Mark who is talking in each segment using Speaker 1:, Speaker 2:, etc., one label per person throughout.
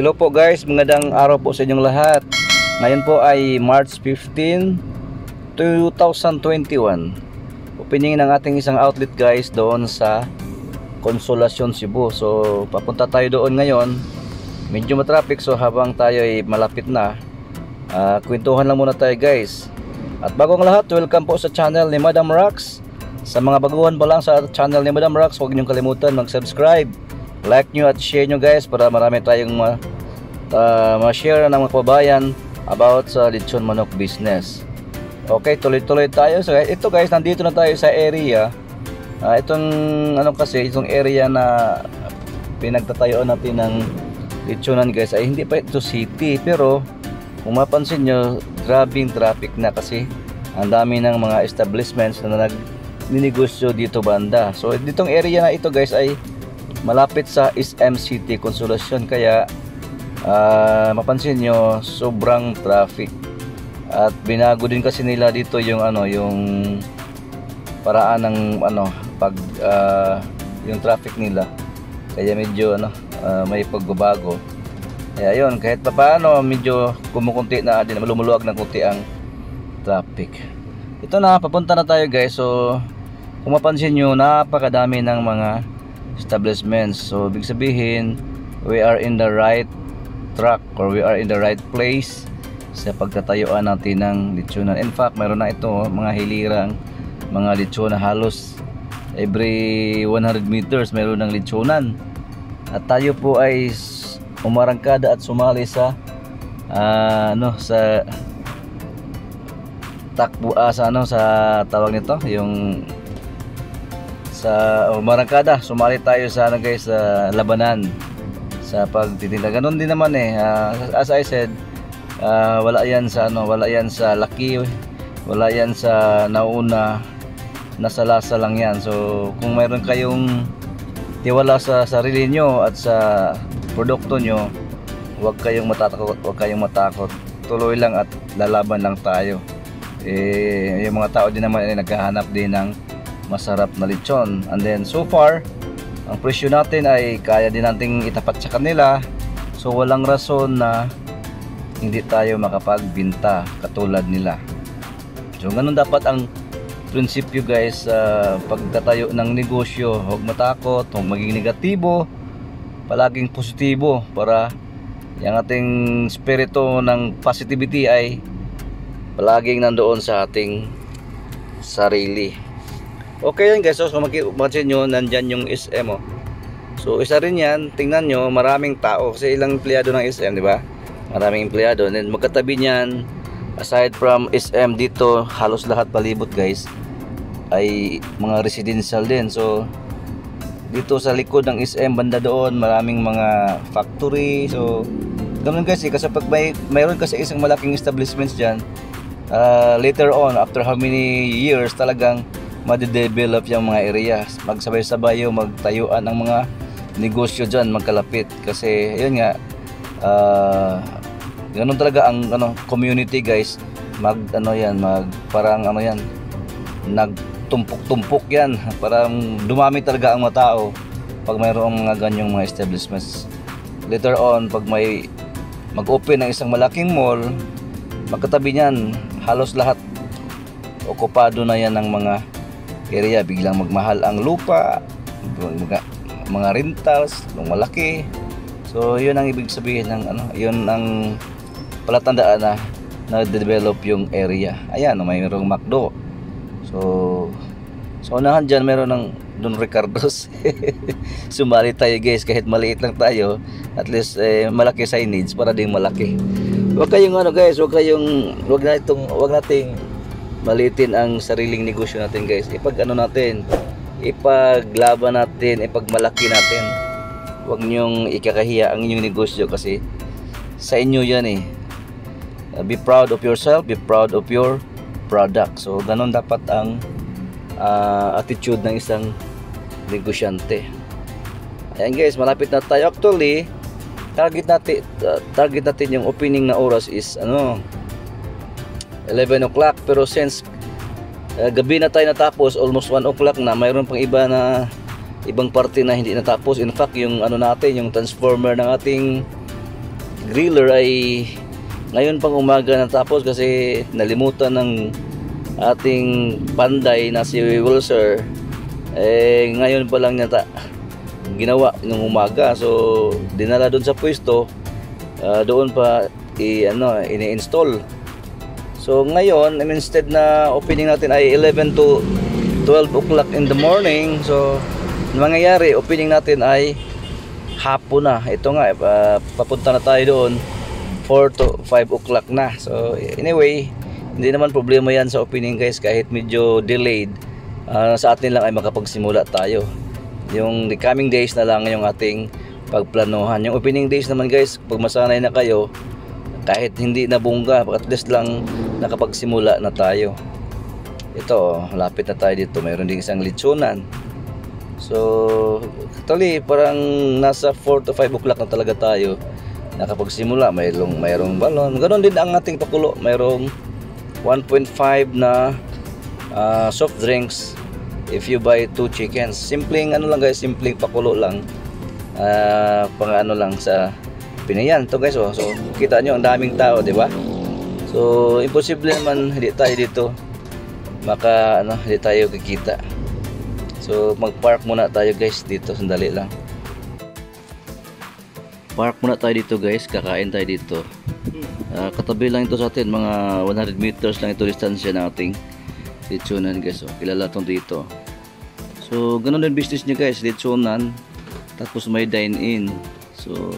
Speaker 1: Hello po guys, magandang araw po sa inyong lahat. Ngayon po ay March 15, 2021. Opening ng ating isang outlet guys doon sa Consolacion Cebu. So papunta tayo doon ngayon. Medyo matraffic so habang tayo ay malapit na, uh, kwentuhan lang muna tayo guys. At bagong lahat, welcome po sa channel ni Madam Rox. Sa mga baguhan pa lang sa channel ni Madam Rox, huwag niyong kalimutan mag-subscribe like nyo at share nyo guys para marami tayong ma, uh, ma-share ng mga kababayan about sa lechon manok business. Okay tuloy-tuloy tayo. So ito guys nandito na tayo sa area. Uh, itong ano kasi itong area na pinagtatayuan natin ng lechonan guys ay hindi pa ito city. Pero kung mapansin nyo grabing traffic na kasi ang dami ng mga establishments na nag ninegosyo dito banda. So ditong area na ito guys ay malapit sa SM City Consolacion kaya uh, mapansin nyo sobrang traffic. At binago din kasi nila dito yung ano yung paraan ng ano pag uh, yung traffic nila. Kaya medyo ano uh, may pagbabago. Kaya yun kahit pa paano medyo kumukunti na din lumuluwag ng kunti ang traffic. Ito na papunta na tayo guys. So kung mapansin nyo napakadami ng mga establishments. So, ibig sabihin, we are in the right track or we are in the right place sa pagtatayuan natin ng lechonan. In fact, mayroon na ito mga hilirang mga lechonan halos every 100 meters mayroon ng lechonan. At tayo po ay umarangkada at sumali sa uh, ano sa takbo uh, sa ano sa tawag nito yung sa oh, Marangkada sumali tayo sa ano guys sa labanan. Sa pagtitinda. Ganun din naman eh. Uh, as I said uh, wala yan sa ano wala yan sa laki wala yan sa nauna. Nasa lasa lang yan. So kung mayroon kayong tiwala sa sarili nyo at sa produkto nyo huwag kayong matakot huwag kayong matakot. Tuloy lang at lalaban lang tayo. Eh yung mga tao din naman ay naghahanap din ng masarap na lechon. And then so far ang presyo natin ay kaya din nating itapat sa kanila. So walang rason na hindi tayo makapagbinta katulad nila. So ganun dapat ang prinsipyo guys. Uh, pagtatayo ng negosyo huwag matakot. Huwag maging negatibo. Palaging positibo para yung ating spirito ng positivity ay palaging nandoon sa ating sarili Okay yan guys, so kung makikita nyo, nandyan yung SM oh. So isa rin yan, tingnan nyo, maraming tao kasi ilang empleyado ng SM, di ba? Maraming empleyado. And then magkatabi niyan, aside from SM dito, halos lahat palibot guys, ay mga residential din. So dito sa likod ng SM banda doon, maraming mga factory. So ganun guys, eh, kasi pag may mayroon kasi isang malaking establishments diyan, uh, later on after how many years talagang madedevelop yung mga area. Magsabay-sabay yung magtayuan ng mga negosyo dyan magkalapit. Kasi yun nga uh, ganun talaga ang ano community guys. Mag ano yan mag parang ano yan nagtumpok-tumpok yan. Parang dumami talaga ang mga tao pag mayroong mga ganyong mga establishments. Later on pag may mag-open ng isang malaking mall magkatabi niyan halos lahat okupado na yan ng mga area biglang magmahal ang lupa mga, mga rentals ng malaki. So yun ang ibig sabihin ng ano yun ang palatandaan na na-develop yung area. Ayan mayroong McDo. So so unahan dyan meron ng Don Ricardo's. Sumali tayo guys kahit maliit lang tayo at least eh, malaki signage para ding malaki. Wag kayong ano guys wag kayong wag na itong wag nating malitin ang sariling negosyo natin guys. Ipag ano natin ipaglaban natin ipagmalaki natin. Huwag nyong ikakahiya ang inyong negosyo kasi sa inyo yan eh. Uh, be proud of yourself be proud of your product. So ganun dapat ang uh, attitude ng isang negosyante. Ayan guys malapit na tayo. Actually target natin uh, target natin yung opening na oras is ano 11 o'clock pero since uh, gabi na tayo natapos almost 1 o'clock na mayroon pang iba na ibang parte na hindi natapos. In fact yung ano natin yung transformer ng ating griller ay ngayon pang umaga natapos kasi nalimutan ng ating panday na si Wilser eh ngayon pa lang nata ginawa ng umaga. So dinala doon sa pwesto ah, doon pa i ano ini-install so ngayon instead na opening natin ay 11 to 12 o'clock in the morning. So ang mangyayari opening natin ay hapon na. Ito nga ah, papunta na tayo doon 4 to 5 o'clock na. So anyway hindi naman problema yan sa opening guys kahit medyo delayed. Ah, sa atin lang ay makapagsimula tayo. Yung the coming days na lang yung ating pagplanuhan. Yung opening days naman guys pag masanay na kayo kahit hindi na bungga at least lang nakapagsimula na tayo. Ito lapit na tayo dito. Mayroon din isang litsunan. So actually parang nasa 4 to 5 o'clock na talaga tayo nakapagsimula. Mayroong mayroong balon. Ganon din ang ating pakulo. Mayroong 1.5 na ah, soft drinks if you buy two chickens. Simpleng ano lang guys simpleng pakulo lang. Ah pang ano lang sa pinayan to guys oh. so kita nyo ang daming tao di ba? So imposible naman hindi tayo dito maka ano hindi tayo kikita. So mag park muna tayo guys dito sandali lang. Park muna tayo dito guys kakain tayo dito. Ah, katabi lang ito sa atin mga 100 meters lang ito distansya ng ating litsunan guys oh. kilala tong dito. So ganun din business niya guys litsunan. Tapos may dine in so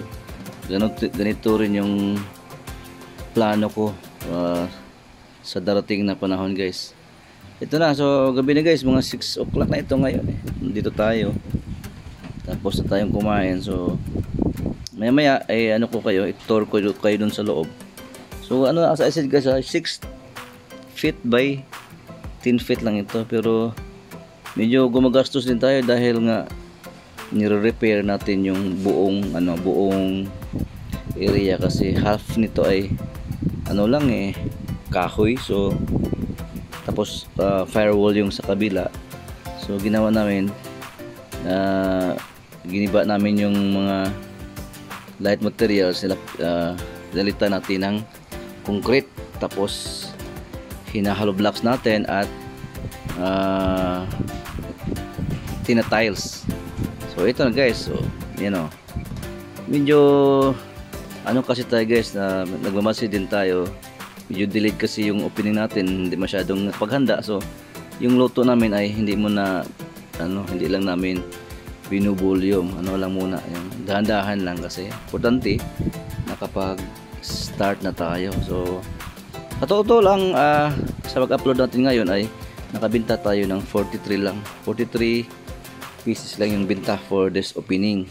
Speaker 1: ganito, ganito rin yung plano ko ah, sa darating na panahon guys. Ito na so gabi na guys. Mga 6 o'clock na ito ngayon eh. dito tayo. Tapos na tayong kumain so maya maya ay ano ko kayo i-tour ko kayo dun sa loob. So ano as I said guys 6 feet by 10 feet lang ito pero medyo gumagastos din tayo dahil nga nire-repair natin yung buong ano buong area kasi half nito ay ano lang eh kahoy. So tapos uh, firewall yung sa kabila. So ginawa namin uh, giniba namin yung mga light materials nila uh, nalitan natin ng concrete. Tapos hinahalo blocks natin at uh, tina tiles so ito na guys. So you know medyo ano kasi tayo guys na nagmamasid din tayo. Medyo delayed kasi yung opening natin. Hindi masyadong paghanda so yung luto namin ay hindi mo na ano hindi lang namin binubulyom ano lang muna yung dahan-dahan lang kasi importante nakapag start na tayo. So sa totoo lang ah, sa pag-upload natin ngayon ay nakabinta tayo ng 43 lang. 43 pieces lang yung binta for this opening.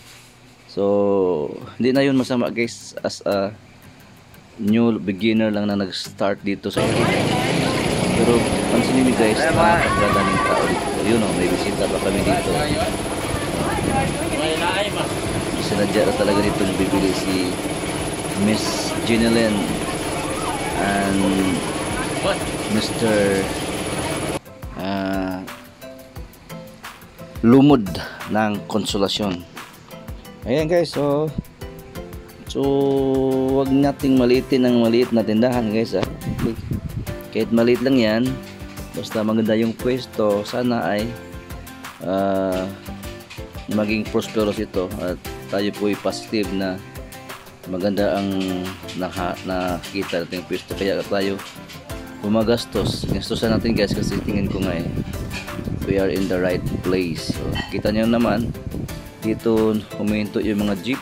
Speaker 1: So hindi na yun masama guys. As a new beginner lang na nag-start dito sa opening. Pero pansinin nyo guys napakaganda ng tao dito. Yun o may bisita pa kami dito. Sinadya na talaga dito yung bibili si Miss Ginelyn and Mr. Lumod ng Konsolasyon. Ayan guys, so so wag nating maliitin ng maliit na tindahan guys ah. Kahit maliit lang 'yan, basta maganda yung pwesto, sana ay ah, maging prosperous ito at tayo po ay positive na maganda ang naka, nakita natin yung pwesto kaya tayo gumagastos gastosan natin guys kasi tingin ko nga eh we are in the right place. So, kita nyo naman dito huminto yung mga jeep.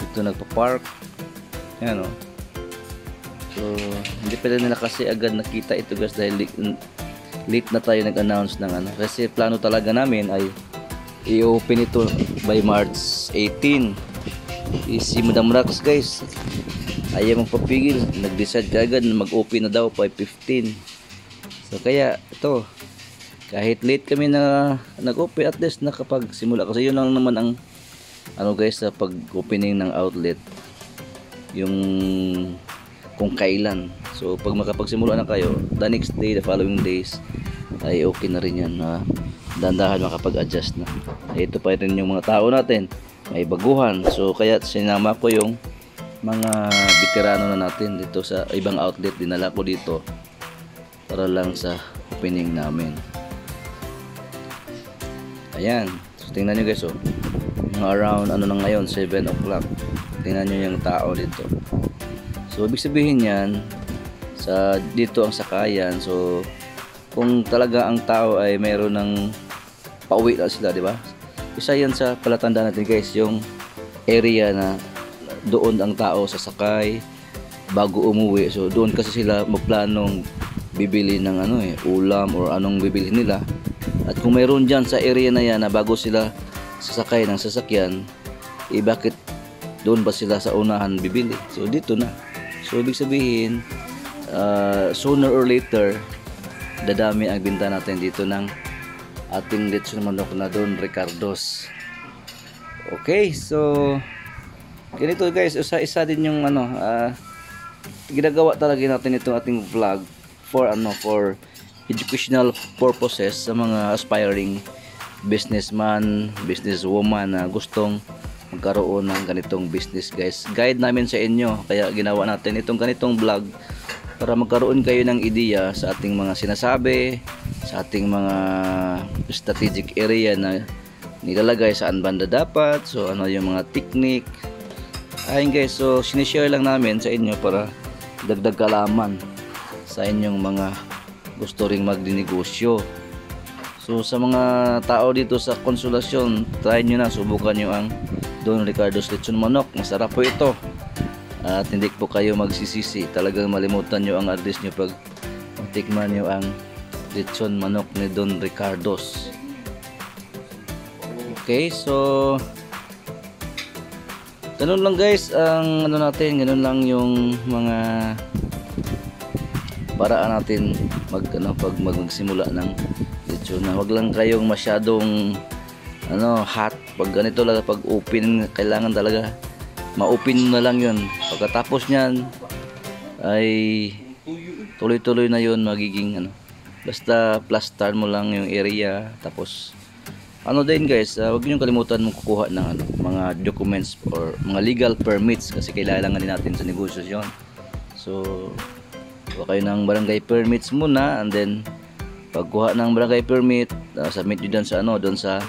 Speaker 1: Dito nagpa-park. Yan o so hindi pala nila kasi agad nakita ito guys dahil late, na tayo nag-announce ng ano. Kasi plano talaga namin ay i-open ito by March 18 is si Madam Rax guys. Ayaw magpapigil nag-decide agad na mag-open na daw by 15 so kaya ito kahit late kami na nag-open at least nakapagsimula. Kasi yun lang naman ang ano guys sa pag-opening ng outlet. Yung kung kailan. So pag makapagsimula na kayo the next day the following days ay okay na rin yan na dandahan makapag-adjust na. Ito pa rin yung mga tao natin. May baguhan. So kaya sinama ko yung mga veterano na natin dito sa ibang outlet. Dinala ko dito para lang sa opening namin ayan. So tingnan nyo guys oh. Mga around ano na ngayon 7 o'clock. Tingnan nyo yung tao dito. So ibig sabihin yan sa dito ang sakayan. So kung talaga ang tao ay mayroon ng pauwi na sila di ba? Isa yan sa palatandaan natin guys yung area na doon ang tao sasakay bago umuwi. So doon kasi sila magplanong bibili ng ano eh ulam or anong bibili nila at kung mayroon dyan sa area na yan na bago sila sasakay ng sasakyan eh bakit doon ba sila sa unahan bibili? So dito na. So ibig sabihin uh, sooner or later dadami ang binta natin dito ng ating lechon manok na Don Ricardos. Okay so ganito guys isa-isa din yung ano uh, ginagawa talaga natin itong ating vlog for ano for educational purposes sa mga aspiring businessman, businesswoman na gustong magkaroon ng ganitong business guys. Guide namin sa inyo kaya ginawa natin itong ganitong vlog para magkaroon kayo ng ideya sa ating mga sinasabi, sa ating mga strategic area na nilalagay saan banda dapat, so ano yung mga technique. Ayun guys, so sinishare lang namin sa inyo para dagdag kalaman sa inyong mga gusto ring magdinegosyo. So sa mga tao dito sa konsulasyon, try nyo na, subukan nyo ang Don Ricardo's Lechon Manok. Masarap po ito. At hindi po kayo magsisisi. Talagang malimutan nyo ang address nyo pag tikman nyo ang Lechon Manok ni Don Ricardo's. Okay, so ganun lang guys ang ano natin, ganun lang yung mga paraan natin mag ano pag magsimula ng lechon na. Wag lang kayong masyadong ano hot. Pag ganito lang pag open kailangan talaga ma-open na lang yun. Pagkatapos niyan ay tuloy-tuloy na yun magiging ano basta plaster mo lang yung area. Tapos ano din guys uh, huwag niyo kalimutan mong kukuha ng ano, mga documents or mga legal permits kasi kailangan din natin sa negosyo yon so kuha kayo ng barangay permits muna and then pagkuha ng barangay permit uh, submit nyo dun sa ano doon sa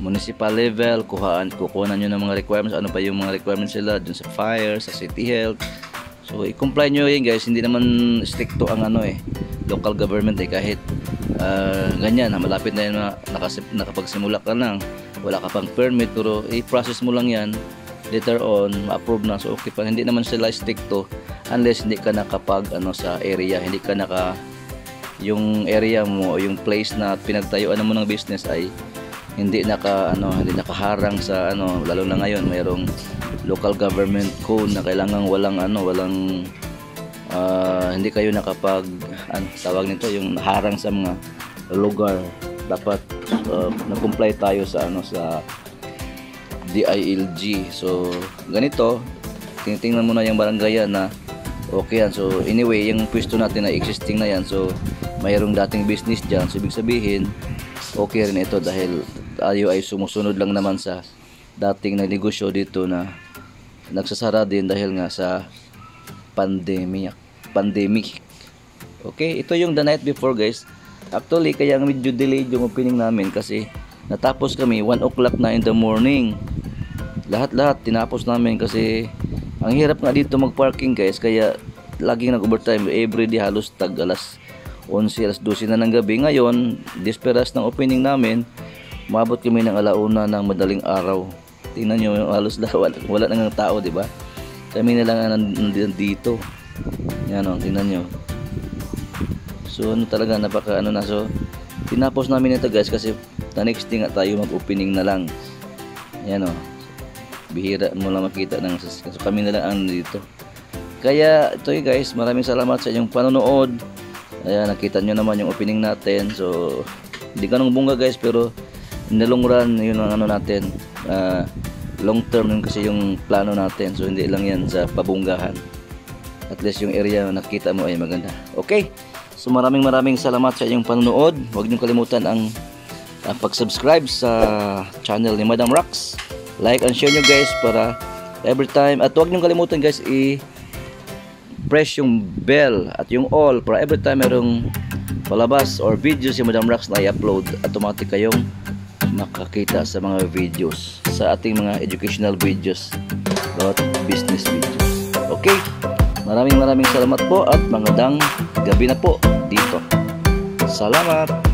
Speaker 1: municipal level kuhaan kukuha nyo ng mga requirements ano pa yung mga requirements sila dun sa fire sa city health. So i-comply nyo yun guys. Hindi naman stricto ang ano eh local government eh kahit uh, ganyan malapit na yun na nakasip, nakapagsimula ka lang wala ka pang permit pero i-process mo lang yan later on ma-approve na. So okay pa. Hindi naman sila stricto unless hindi ka nakapag ano sa area. Hindi ka naka yung area mo yung place na pinagtayuan mo ng business ay hindi naka ano hindi nakaharang sa ano lalo na ngayon mayroong local government code na kailangan walang ano walang uh, hindi kayo nakapag ano, tawag nito yung harang sa mga lugar. Dapat uh, na-comply tayo sa ano sa DILG so ganito tinitingnan mo na yung barangay na okay yan. So anyway yung pwesto natin na existing na yan. So mayroong dating business dyan. So ibig sabihin okay rin ito dahil tayo ay sumusunod lang naman sa dating na negosyo dito na nagsasara din dahil nga sa pandemic pandemic. Okay ito yung the night before guys. Actually kaya medyo delayed yung opening namin kasi natapos kami 1 o'clock na in the morning. Lahat lahat tinapos namin kasi ang hirap nga dito mag-parking guys kaya laging nag-overtime everyday halos tag alas 11 alas 12 na ng gabi. Ngayon, disperas ng opening namin, mabot kami ng alauna ng madaling araw. Tingnan nyo, halos wala, wala nang tao, di ba? Kami na lang ang nandito. Yan o, tingnan nyo. So, ano talaga, napaka ano na. So, tinapos namin ito guys kasi the next thing at tayo mag-opening na lang. Yan o bihira mo lang makita ng so kami na lang ang dito. Kaya ito eh guys maraming salamat sa inyong panonood. Ayan nakita nyo naman yung opening natin. So hindi ganong bunga guys pero in the long run yun ang ano natin. Uh, long term yun kasi yung plano natin. So hindi lang yan sa pabunggahan. At least yung area na nakita mo ay maganda. Okay. So maraming maraming salamat sa inyong panonood. Huwag nyo kalimutan ang uh, pag-subscribe sa channel ni Madam Rox like and share nyo guys para every time at huwag niyong kalimutan guys i press yung bell at yung all para every time merong palabas or videos yung Madam Rax na i-upload automatic kayong makakita sa mga videos sa ating mga educational videos at business videos. Okay? Maraming maraming salamat po at magandang gabi na po dito. Salamat